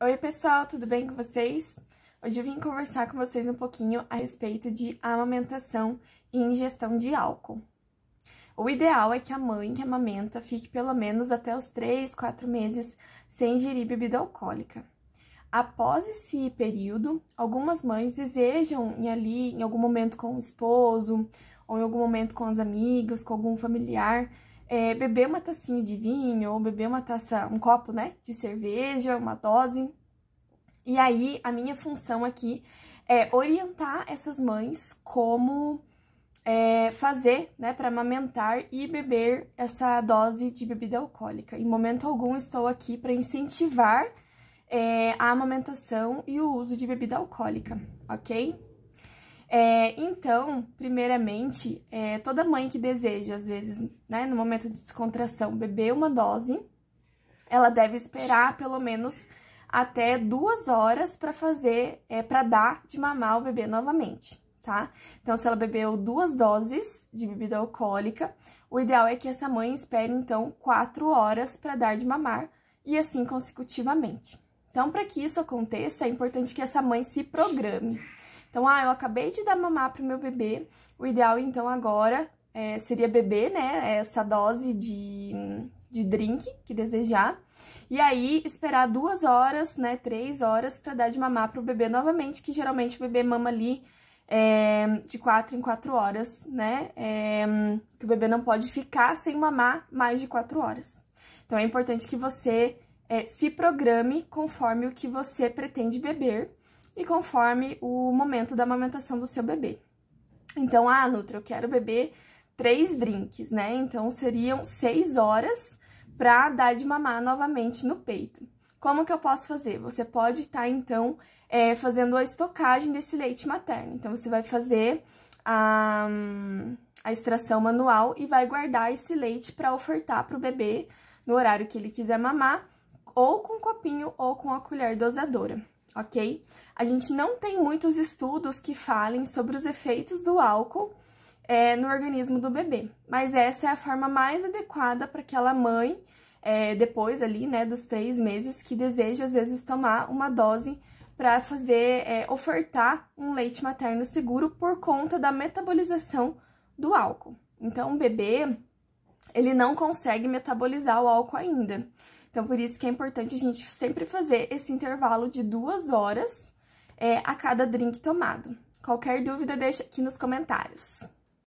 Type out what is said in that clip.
Oi, pessoal, tudo bem com vocês? Hoje eu vim conversar com vocês um pouquinho a respeito de amamentação e ingestão de álcool. O ideal é que a mãe que amamenta fique pelo menos até os 3, 4 meses sem ingerir bebida alcoólica. Após esse período, algumas mães desejam ir ali em algum momento com o esposo, ou em algum momento com as amigas, com algum familiar, é, beber uma tacinha de vinho ou beber uma taça, um copo, né, de cerveja, uma dose. E aí, a minha função aqui é orientar essas mães como é, fazer, né, para amamentar e beber essa dose de bebida alcoólica. Em momento algum, estou aqui para incentivar é, a amamentação e o uso de bebida alcoólica, ok? É, então, primeiramente, é, toda mãe que deseja, às vezes, né, no momento de descontração, beber uma dose, ela deve esperar pelo menos até duas horas para fazer, é, para dar de mamar ao bebê novamente, tá? Então, se ela bebeu duas doses de bebida alcoólica, o ideal é que essa mãe espere, então, quatro horas para dar de mamar e assim consecutivamente. Então, para que isso aconteça, é importante que essa mãe se programe. Então, ah, eu acabei de dar mamar pro meu bebê, o ideal então agora é, seria beber, né, essa dose de, de drink que desejar, e aí esperar duas horas, né, três horas para dar de mamar pro bebê novamente, que geralmente o bebê mama ali é, de quatro em quatro horas, né, é, que o bebê não pode ficar sem mamar mais de quatro horas. Então, é importante que você é, se programe conforme o que você pretende beber e conforme o momento da amamentação do seu bebê. Então, ah, Nutra, eu quero beber três drinks, né? Então, seriam seis horas para dar de mamar novamente no peito. Como que eu posso fazer? Você pode estar, tá, então, é, fazendo a estocagem desse leite materno. Então, você vai fazer a, a extração manual e vai guardar esse leite para ofertar para o bebê no horário que ele quiser mamar, ou com copinho ou com a colher dosadora ok? A gente não tem muitos estudos que falem sobre os efeitos do álcool é, no organismo do bebê, mas essa é a forma mais adequada para aquela mãe, é, depois ali, né, dos três meses, que deseja às vezes tomar uma dose para fazer, é, ofertar um leite materno seguro por conta da metabolização do álcool. Então, o bebê, ele não consegue metabolizar o álcool ainda. Então, por isso que é importante a gente sempre fazer esse intervalo de duas horas é, a cada drink tomado. Qualquer dúvida, deixa aqui nos comentários.